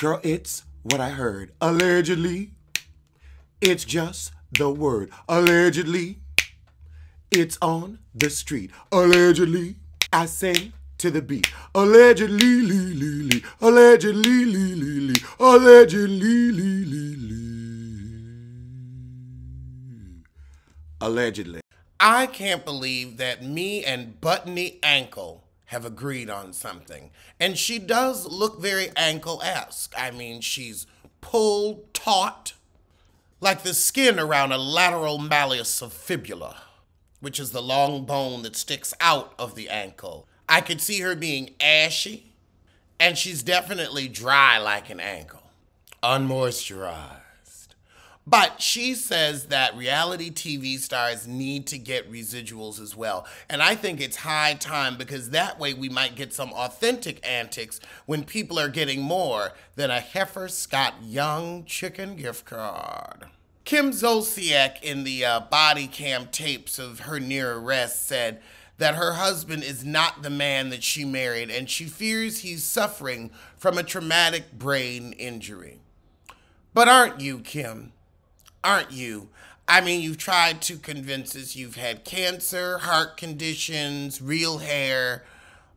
Girl, it's what I heard. Allegedly, it's just the word. Allegedly, it's on the street. Allegedly, I say to the beat. Allegedly, lee, lee, lee. allegedly, lee, lee, lee. allegedly, lee, lee, lee. allegedly. I can't believe that me and Buttony Ankle have agreed on something. And she does look very ankle esque. I mean, she's pulled taut, like the skin around a lateral malleolus of fibula, which is the long bone that sticks out of the ankle. I could see her being ashy, and she's definitely dry like an ankle, unmoisturized. But she says that reality TV stars need to get residuals as well. And I think it's high time because that way we might get some authentic antics when people are getting more than a Heifer Scott Young chicken gift card. Kim Zolciak in the uh, body cam tapes of her near arrest said that her husband is not the man that she married and she fears he's suffering from a traumatic brain injury. But aren't you, Kim? Aren't you? I mean, you've tried to convince us you've had cancer, heart conditions, real hair,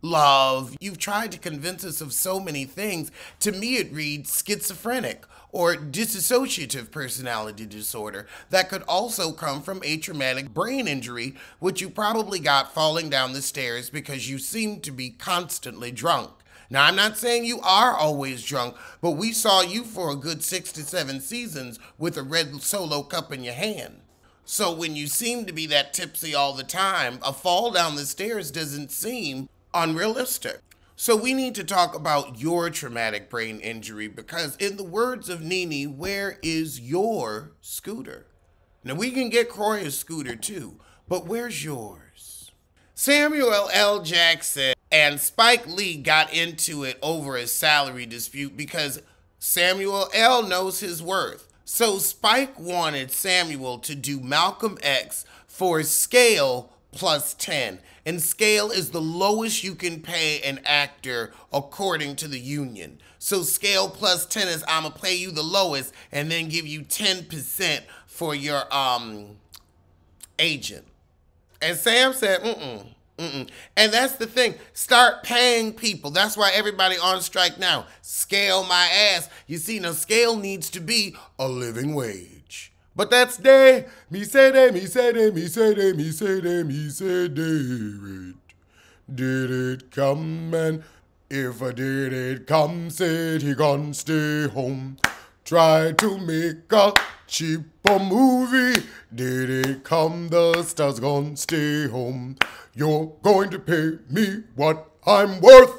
love. You've tried to convince us of so many things. To me, it reads schizophrenic or dissociative personality disorder that could also come from a traumatic brain injury, which you probably got falling down the stairs because you seem to be constantly drunk. Now, I'm not saying you are always drunk, but we saw you for a good six to seven seasons with a red solo cup in your hand. So when you seem to be that tipsy all the time, a fall down the stairs doesn't seem unrealistic. So we need to talk about your traumatic brain injury because in the words of NeNe, where is your scooter? Now we can get Kroy a scooter too, but where's yours? Samuel L. Jackson and Spike Lee got into it over a salary dispute because Samuel L. knows his worth. So Spike wanted Samuel to do Malcolm X for scale plus 10. And scale is the lowest you can pay an actor according to the union. So scale plus 10 is I'm gonna pay you the lowest and then give you 10% for your um agent. And Sam said, mm-mm. Mm-mm. And that's the thing. Start paying people. That's why everybody on strike now. Scale my ass. You see, now scale needs to be a living wage. But that's day. Me say they, me say they, me say they, me say they, me say they. Did it come and if I did it come, said he gonna stay home. Try to make a cheaper movie. Did it come? The stars gonna stay home. You're going to pay me what I'm worth.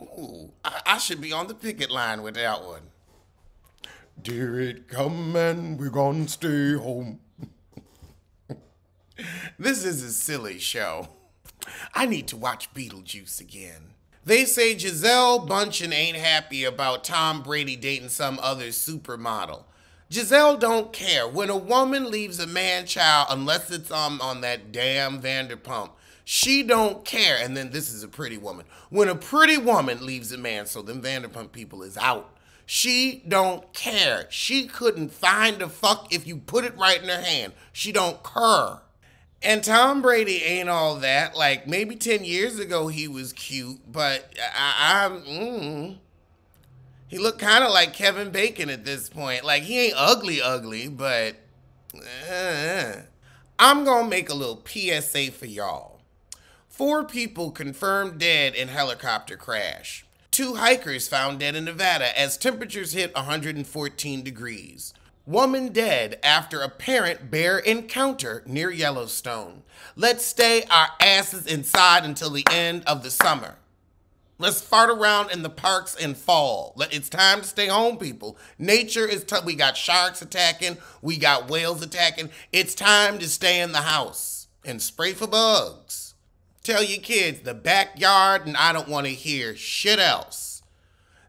Ooh, I, I should be on the picket line with that one. Did it come and we're gonna stay home. this is a silly show. I need to watch Beetlejuice again. They say Gisele Bündchen ain't happy about Tom Brady dating some other supermodel. Gisele don't care. When a woman leaves a man child, unless it's um, on that damn Vanderpump, she don't care. And then this is a pretty woman. When a pretty woman leaves a man, so them Vanderpump people is out. She don't care. She couldn't find a fuck if you put it right in her hand. She don't care. And Tom Brady ain't all that. Like maybe 10 years ago he was cute, but I, I mm, he looked kind of like Kevin Bacon at this point. Like he ain't ugly, ugly, but uh, I'm gonna make a little PSA for y'all. Four people confirmed dead in helicopter crash. Two hikers found dead in Nevada as temperatures hit 114 degrees. Woman dead after apparent bear encounter near Yellowstone. Let's stay our asses inside until the end of the summer. Let's fart around in the parks and fall. It's time to stay home, people. Nature is tough. We got sharks attacking. We got whales attacking. It's time to stay in the house and spray for bugs. Tell your kids the backyard and I don't want to hear shit else.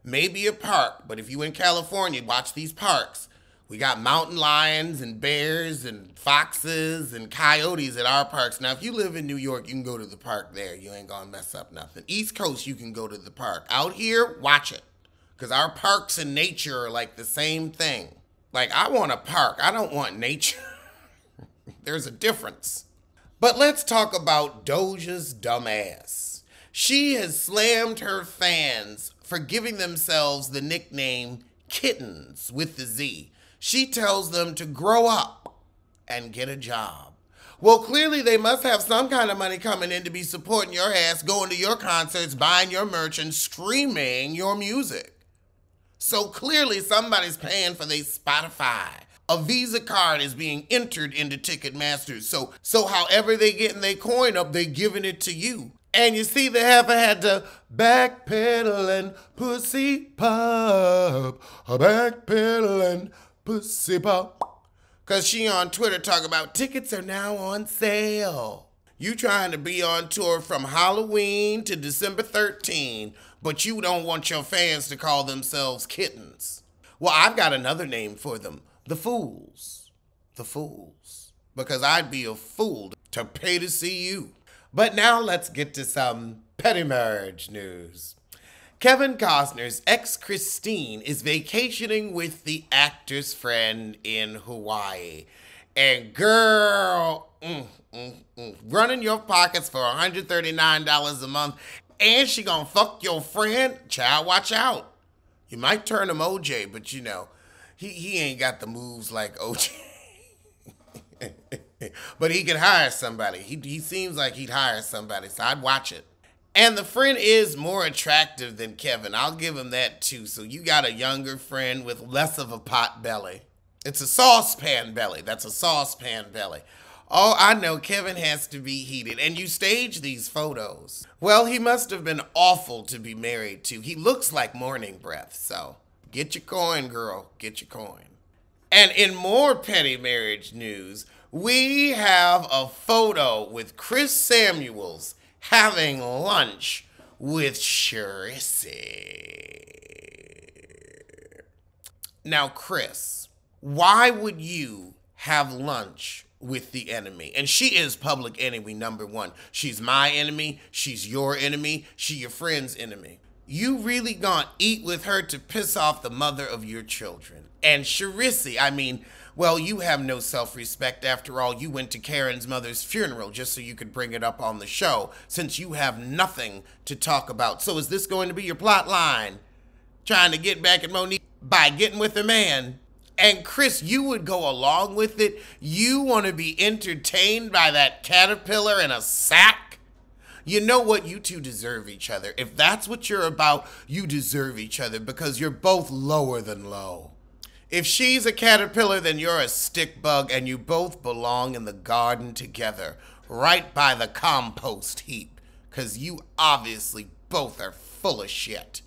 Maybe a park, but if you in California, watch these parks. We got mountain lions and bears and foxes and coyotes at our parks. Now, if you live in New York, you can go to the park there. You ain't gonna mess up nothing. East Coast, you can go to the park. Out here, watch it. Because our parks and nature are like the same thing. Like, I want a park, I don't want nature. There's a difference. But let's talk about Doja's dumbass. She has slammed her fans for giving themselves the nickname kittens with the Z. She tells them to grow up and get a job. Well, clearly they must have some kind of money coming in to be supporting your ass, going to your concerts, buying your merch, and screaming your music. So clearly somebody's paying for their Spotify. A Visa card is being entered into Ticketmaster. So so however they getting their coin up, they giving it to you. And you see, the heifer had to backpedal and pussy pop, a backpedal and pussy pop. Cause she on Twitter talking about tickets are now on sale. You trying to be on tour from Halloween to December 13, but you don't want your fans to call themselves kittens. Well, I've got another name for them. The fools. The fools. Because I'd be a fool to pay to see you. But now let's get to some petty marriage news. Kevin Costner's ex Christine is vacationing with the actor's friend in Hawaii. And girl, mm, mm, mm, running your pockets for $139 a month, and she gonna fuck your friend? Child, watch out. You might turn him OJ, but you know, he, he ain't got the moves like OJ. but he could hire somebody. He, he seems like he'd hire somebody, so I'd watch it. And the friend is more attractive than Kevin. I'll give him that too. So you got a younger friend with less of a pot belly. It's a saucepan belly. That's a saucepan belly. Oh, I know Kevin has to be heated. And you stage these photos. Well, he must have been awful to be married to. He looks like morning breath. So get your coin, girl. Get your coin. And in more petty marriage news, we have a photo with Chris Samuels having lunch with Sharissy. Now, Chris, why would you have lunch with the enemy? And she is public enemy number one. She's my enemy. She's your enemy. She your friend's enemy. You really gonna eat with her to piss off the mother of your children. And Sharissy, I mean, well, you have no self respect. After all, you went to Karen's mother's funeral just so you could bring it up on the show, since you have nothing to talk about. So, is this going to be your plot line? Trying to get back at Monique by getting with a man? And Chris, you would go along with it? You want to be entertained by that caterpillar in a sack? You know what? You two deserve each other. If that's what you're about, you deserve each other because you're both lower than low. If she's a caterpillar, then you're a stick bug, and you both belong in the garden together, right by the compost heap, because you obviously both are full of shit.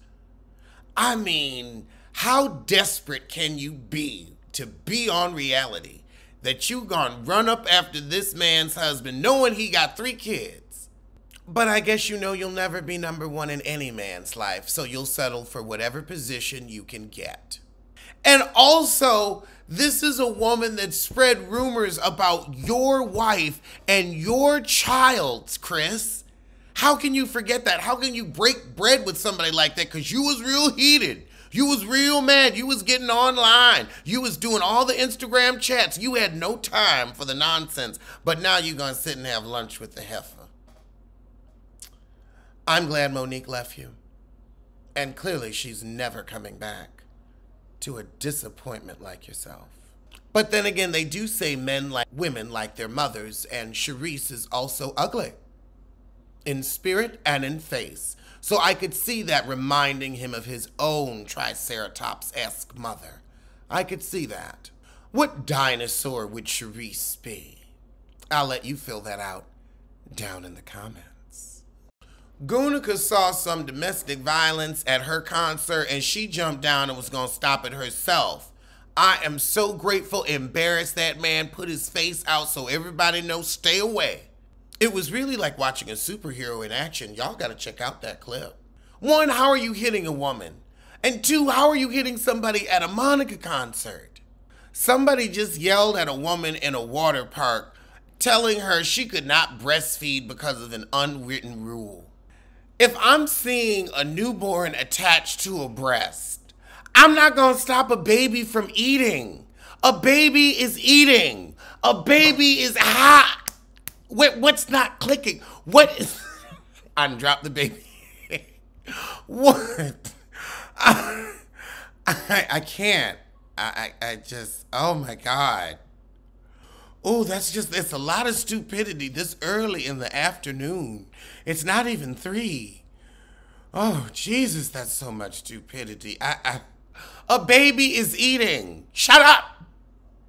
I mean, how desperate can you be to be on reality that you gonna run up after this man's husband knowing he got three kids? But I guess you know you'll never be number one in any man's life, so you'll settle for whatever position you can get. And also, this is a woman that spread rumors about your wife and your child, Chris. How can you forget that? How can you break bread with somebody like that? Because you was real heated. You was real mad. You was getting online. You was doing all the Instagram chats. You had no time for the nonsense. But now you're going to sit and have lunch with the heifer. I'm glad Monique left you. And clearly she's never coming back to a disappointment like yourself. But then again, they do say men like women like their mothers, and Charisse is also ugly in spirit and in face. So I could see that reminding him of his own Triceratops esque mother. I could see that. What dinosaur would Charisse be? I'll let you fill that out down in the comments. Monica saw some domestic violence at her concert and she jumped down and was going to stop it herself. I am so grateful, embarrassed that man put his face out so everybody knows stay away. It was really like watching a superhero in action. Y'all got to check out that clip. One, how are you hitting a woman? And two, how are you hitting somebody at a Monica concert? Somebody just yelled at a woman in a water park telling her she could not breastfeed because of an unwritten rule if I'm seeing a newborn attached to a breast I'm not gonna stop a baby from eating. A baby is eating. A baby is hot. What, what's not clicking? What is. Undrop the baby. what? I, I, I can't. I, I, I just. Oh my God. Oh, that's just. It's a lot of stupidity this early in the afternoon. It's not even three. Oh, Jesus, that's so much stupidity. I, I, a baby is eating. Shut up.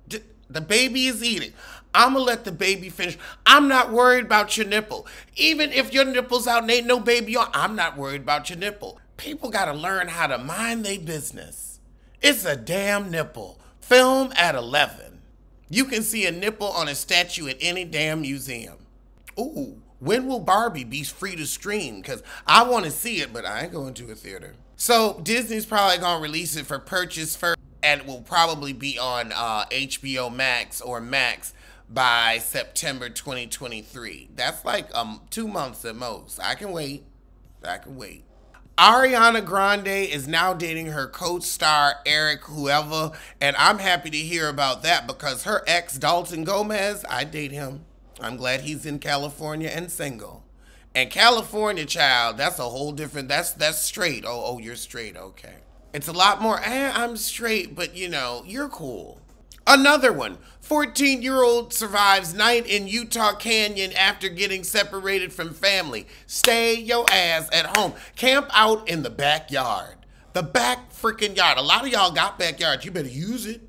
D- the baby is eating. I'm gonna let the baby finish. I'm not worried about your nipple. Even if your nipple's out and ain't no baby on, I'm not worried about your nipple. People gotta learn how to mind their business. It's a damn nipple. Film at 11. You can see a nipple on a statue at any damn museum. Ooh, when will Barbie be free to stream? Because I want to see it, but I ain't going to a theater. So Disney's probably gonna release it for purchase first, and it will probably be on uh, HBO Max or Max by September 2023. That's like um two months at most. I can wait. I can wait. Ariana Grande is now dating her co-star Eric whoever, and I'm happy to hear about that because her ex Dalton Gomez, I date him. I'm glad he's in California and single. And California child, that's a whole different that's that's straight. Oh, oh, you're straight, okay. It's a lot more, eh, I'm straight, but you know, you're cool. Another one 14 year old survives night in Utah Canyon after getting separated from family. Stay your ass at home. Camp out in the backyard. The back freaking yard. A lot of y'all got backyards. You better use it.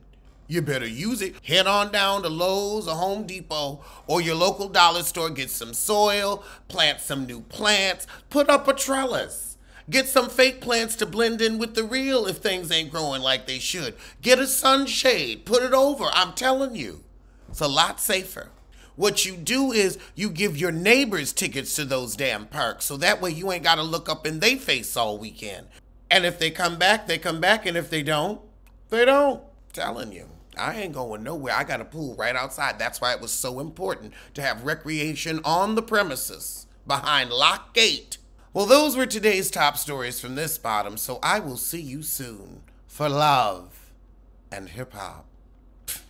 You better use it. Head on down to Lowe's or Home Depot or your local dollar store. Get some soil, plant some new plants, put up a trellis. Get some fake plants to blend in with the real if things ain't growing like they should. Get a sunshade, put it over. I'm telling you, it's a lot safer. What you do is you give your neighbors tickets to those damn parks so that way you ain't got to look up in their face all weekend. And if they come back, they come back. And if they don't, they don't. telling you. I ain't going nowhere. I got a pool right outside. That's why it was so important to have recreation on the premises behind lock gate. Well, those were today's top stories from this bottom, so I will see you soon for love and hip hop.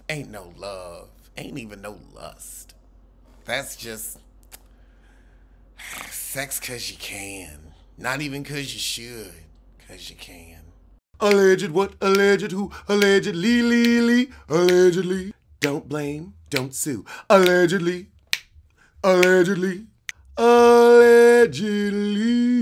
Ain't no love, ain't even no lust. That's just sex because you can, not even because you should, because you can. Alleged what? Alleged who? Allegedly, lee, allegedly. Don't blame, don't sue. Allegedly, allegedly, allegedly.